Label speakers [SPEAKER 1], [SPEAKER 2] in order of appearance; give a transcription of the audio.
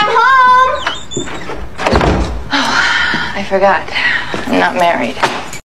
[SPEAKER 1] I'm home! Oh, I forgot. I'm not married.